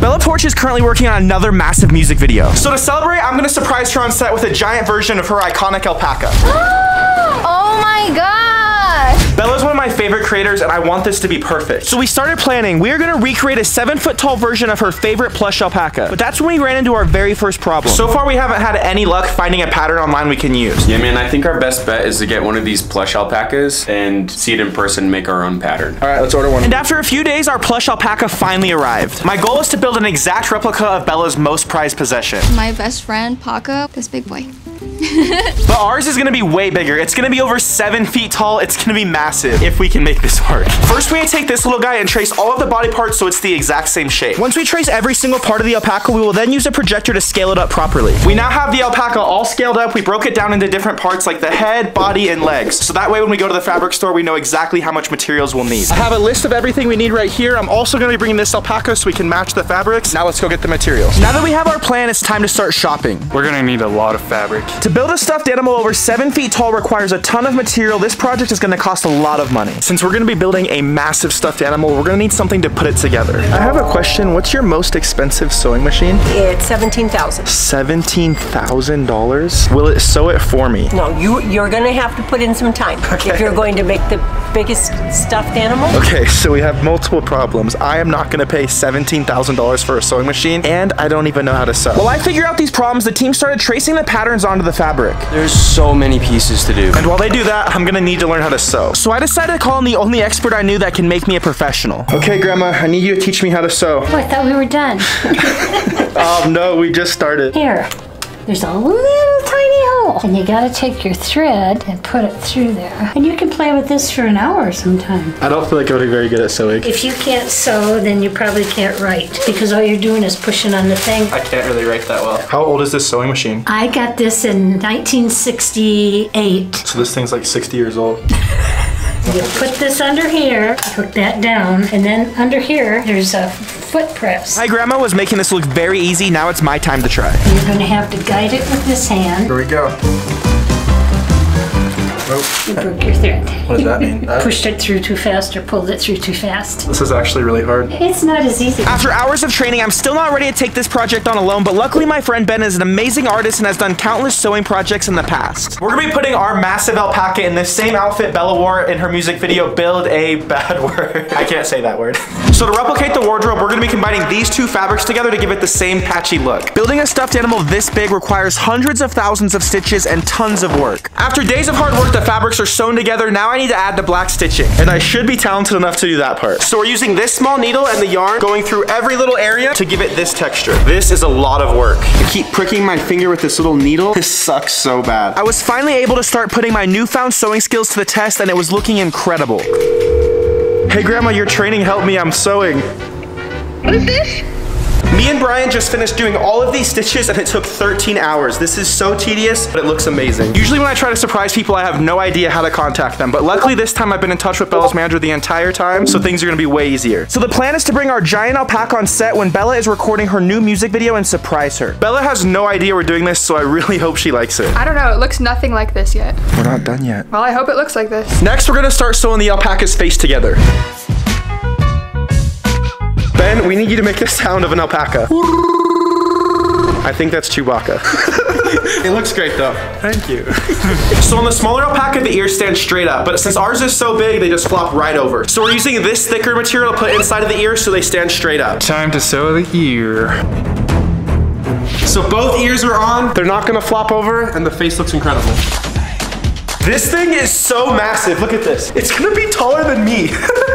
Bella Poarch is currently working on another massive music video. So to celebrate, I'm gonna surprise her on set with a giant version of her iconic alpaca. oh my gosh! Bella's one of my favorite creators and I want this to be perfect. So we started planning. We are gonna recreate a seven foot tall version of her favorite plush alpaca. But that's when we ran into our very first problem. So far we haven't had any luck finding a pattern online we can use. Yeah, man, I think our best bet is to get one of these plush alpacas and see it in person, make our own pattern. All right, let's order one. And after a few days, our plush alpaca finally arrived. My goal is to build an exact replica of Bella's most prized possession. My best friend, Paca, this big boy. but ours is gonna be way bigger. It's gonna be over seven feet tall. It's gonna be massive if we can make this work. First, we need to take this little guy and trace all of the body parts so it's the exact same shape. Once we trace every single part of the alpaca, we will then use a projector to scale it up properly. We now have the alpaca all scaled up. We broke it down into different parts like the head, body, and legs. So that way when we go to the fabric store, we know exactly how much materials we'll need. I have a list of everything we need right here. I'm also gonna be bringing this alpaca so we can match the fabrics. Now let's go get the materials. Now that we have our plan, it's time to start shopping. We're gonna need a lot of fabric. To build a stuffed animal over seven feet tall requires a ton of material. This project is gonna cost a lot of money. Since we're gonna be building a massive stuffed animal, we're gonna need something to put it together. I have a question. What's your most expensive sewing machine? It's 17000 $17,000? Will it sew it for me? No, you, you're gonna have to put in some time Okay. if you're going to make the biggest stuffed animal. Okay, so we have multiple problems. I am not gonna pay $17,000 for a sewing machine, and I don't even know how to sew. While I figure out these problems, the team started tracing the patterns onto the fabric. There's so many pieces to do. And while they do that, I'm gonna need to learn how to sew. So I decided to call in the only expert I knew that can make me a professional. Okay, Grandma, I need you to teach me how to sew. Oh, I thought we were done. Oh, no, we just started. Here, there's a little tiny hole. And you gotta take your thread and put it through there. And you can play with this for an hour sometime. I don't feel like I would be very good at sewing. If you can't sew, then you probably can't write because all you're doing is pushing on the thing. I can't really write that well. How old is this sewing machine? I got this in 1968. So this thing's like 60 years old. You put this under here, hook that down, and then under here, there's a foot press. My grandma was making this look very easy. Now it's my time to try. You're gonna have to guide it with this hand. Here we go. You broke your thread. What does that mean? That- Pushed it through too fast or pulled it through too fast. This is actually really hard. It's not as easy. After hours of training, I'm still not ready to take this project on alone, but luckily my friend Ben is an amazing artist and has done countless sewing projects in the past. We're gonna be putting our massive alpaca in the same outfit Bella wore in her music video, Build a Bad Word. I can't say that word. So to replicate the wardrobe, we're gonna be combining these two fabrics together to give it the same patchy look. Building a stuffed animal this big requires hundreds of thousands of stitches and tons of work. After days of hard work, the fabrics are sewn together. Now I need to add the black stitching, and I should be talented enough to do that part. So we're using this small needle and the yarn going through every little area to give it this texture. This is a lot of work. I keep pricking my finger with this little needle. This sucks so bad. I was finally able to start putting my newfound sewing skills to the test, and it was looking incredible. Hey grandma, your training helped me, I'm sewing. What is this? Me and Brian just finished doing all of these stitches and it took 13 hours. This is so tedious, but it looks amazing. Usually when I try to surprise people, I have no idea how to contact them, but luckily this time I've been in touch with Bella's manager the entire time, so things are gonna be way easier. So the plan is to bring our giant alpaca on set when Bella is recording her new music video and surprise her. Bella has no idea we're doing this, so I really hope she likes it. I don't know, it looks nothing like this yet. We're not done yet. Well, I hope it looks like this. Next, we're gonna start sewing the alpaca's face together. Ben, we need you to make the sound of an alpaca. I think that's Chewbacca. it looks great though. Thank you. so on the smaller alpaca, the ears stand straight up, but since ours is so big, they just flop right over. So we're using this thicker material to put inside of the ear so they stand straight up. Time to sew the ear. So both ears are on, they're not gonna flop over, and the face looks incredible. This thing is so massive. Look at this. It's gonna be taller than me.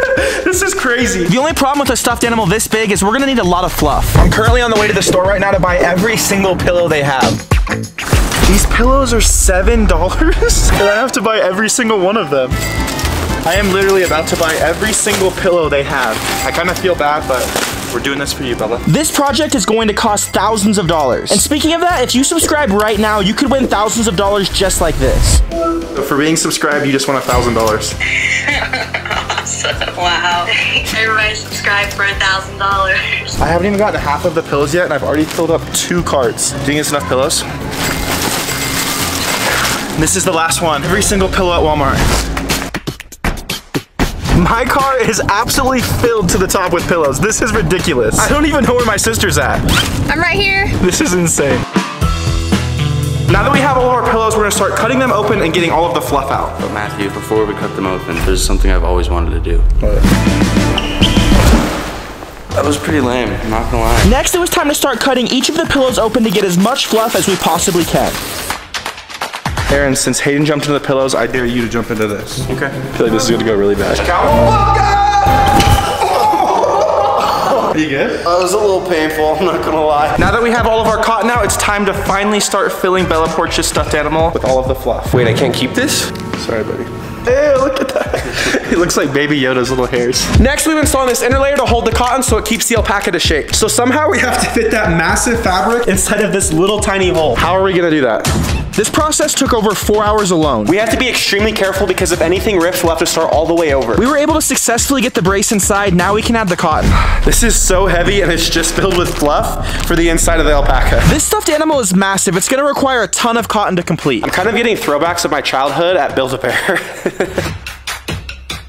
this is crazy. The only problem with a stuffed animal this big is we're gonna need a lot of fluff. I'm currently on the way to the store right now to buy every single pillow they have. These pillows are $7 and I have to buy every single one of them. I am literally about to buy every single pillow they have. I kind of feel bad, but we're doing this for you, Bella. This project is going to cost thousands of dollars. And speaking of that, if you subscribe right now, you could win thousands of dollars just like this. So for being subscribed, you just won a $1,000. awesome. Wow. Everybody subscribe for a $1,000. I haven't even gotten half of the pillows yet, and I've already filled up two carts. Do you think it's enough pillows? This is the last one. Every single pillow at Walmart. My car is absolutely filled to the top with pillows. This is ridiculous. I don't even know where my sister's at. I'm right here. This is insane. Now that we have all our pillows, we're start cutting them open and getting all of the fluff out. But Matthew, before we cut them open, there's something I've always wanted to do. That was pretty lame, I'm not gonna lie. Next, it was time to start cutting each of the pillows open to get as much fluff as we possibly can. Aaron, since Hayden jumped into the pillows, I dare you to jump into this. Okay. I feel like this is gonna go really bad. You good? Uh, that was a little painful, I'm not gonna lie. Now that we have all of our cotton out, it's time to finally start filling Bella Poarch's stuffed animal with all of the fluff. Wait, I can't keep this? Sorry, buddy. Ew, look at that. it looks like Baby Yoda's little hairs. Next, we've installed this inner layer to hold the cotton so it keeps the alpaca to shape. So somehow we have to fit that massive fabric inside of this little tiny hole. How are we gonna do that? This process took over four hours alone. We have to be extremely careful because if anything rips, we'll have to start all the way over. We were able to successfully get the brace inside. Now we can add the cotton. This is so heavy and it's just filled with fluff for the inside of the alpaca. This stuffed animal is massive. It's gonna require a ton of cotton to complete. I'm kind of getting throwbacks of my childhood at Build-A-Bear.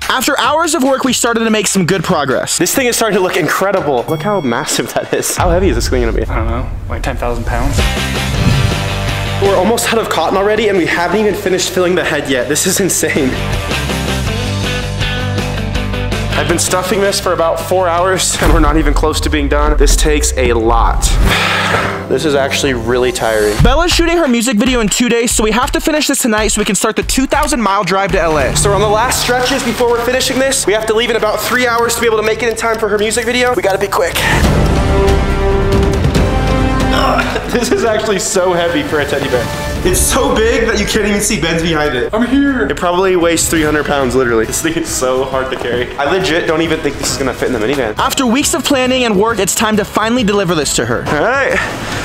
After hours of work, we started to make some good progress. This thing is starting to look incredible. Look how massive that is. How heavy is this thing gonna be? I don't know, like 10,000 pounds. We're almost out of cotton already and we haven't even finished filling the head yet. This is insane. I've been stuffing this for about four hours and we're not even close to being done. This takes a lot. This is actually really tiring. Bella's shooting her music video in two days, so we have to finish this tonight so we can start the 2,000 mile drive to LA. So we're on the last stretches before we're finishing this. We have to leave in about three hours to be able to make it in time for her music video. We gotta be quick. This is actually so heavy for a teddy bear. It's so big that you can't even see Ben's behind it. I'm here. It probably weighs 300 pounds, literally. This thing is so hard to carry. I legit don't even think this is gonna fit in the minivan. After weeks of planning and work, it's time to finally deliver this to her. All right,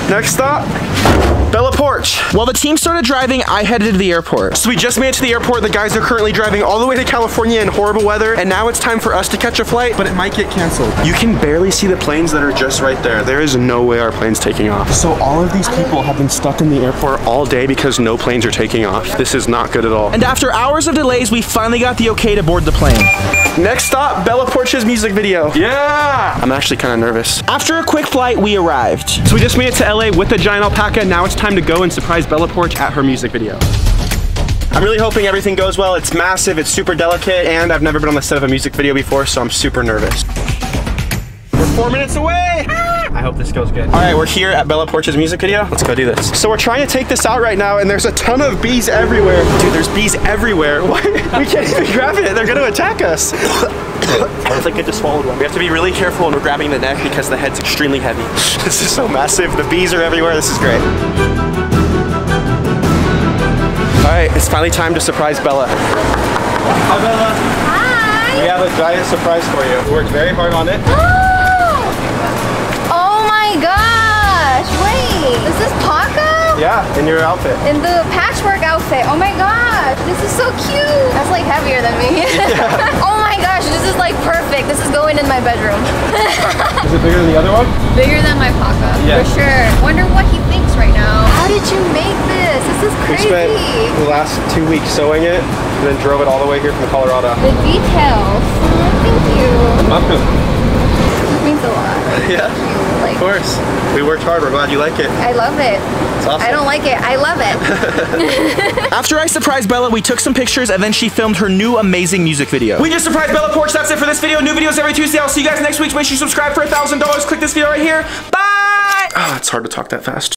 next stop. Bella Poarch. While the team started driving, I headed to the airport. So we just made it to the airport. The guys are currently driving all the way to California in horrible weather. And now it's time for us to catch a flight, but it might get canceled. You can barely see the planes that are just right there. There is no way our plane's taking off. So all of these people have been stuck in the airport all day because no planes are taking off. This is not good at all. And after hours of delays, we finally got the okay to board the plane. Next stop, Bella Poarch's music video. Yeah! I'm actually kind of nervous. After a quick flight, we arrived. So we just made it to LA with the giant alpaca. Now it's time to go and surprise Bella Poarch at her music video. I'm really hoping everything goes well. It's massive, it's super delicate, and I've never been on the set of a music video before, so I'm super nervous. We're four minutes away! I hope this goes good. All right, we're here at Bella Poarch's music video. Let's go do this. So we're trying to take this out right now, and there's a ton of bees everywhere. Dude, there's bees everywhere. Why? We can't even grab it. They're gonna attack us. I think I just swallowed one. We have to be really careful when we're grabbing the neck because the head's extremely heavy. This is so massive. The bees are everywhere. This is great. All right, it's finally time to surprise Bella. Hi, Bella. Hi. We have a giant surprise for you. We worked very hard on it. Oh my gosh. Wait, is this Paca? Yeah, in your outfit. In the patchwork outfit. Oh my gosh. This is so cute. That's like heavier than me. oh my gosh, this is like perfect. This is going in my bedroom. Is it bigger than the other one? Bigger than my Paca. Yeah. For sure. Wonder what he thinks right now. How did you make this? This is We spent the last two weeks sewing it, and then drove it all the way here from Colorado. The details. Thank you. Welcome. It means a lot. Yeah, Like, of course. We worked hard. We're glad you like it. I love it. It's awesome. I don't like it. I love it. After I surprised Bella, we took some pictures and then she filmed her new amazing music video. We just surprised Bella Poarch. That's it for this video. New videos every Tuesday. I'll see you guys next week. Make sure you subscribe for a $1,000. Click this video right here. Bye! Oh, it's hard to talk that fast.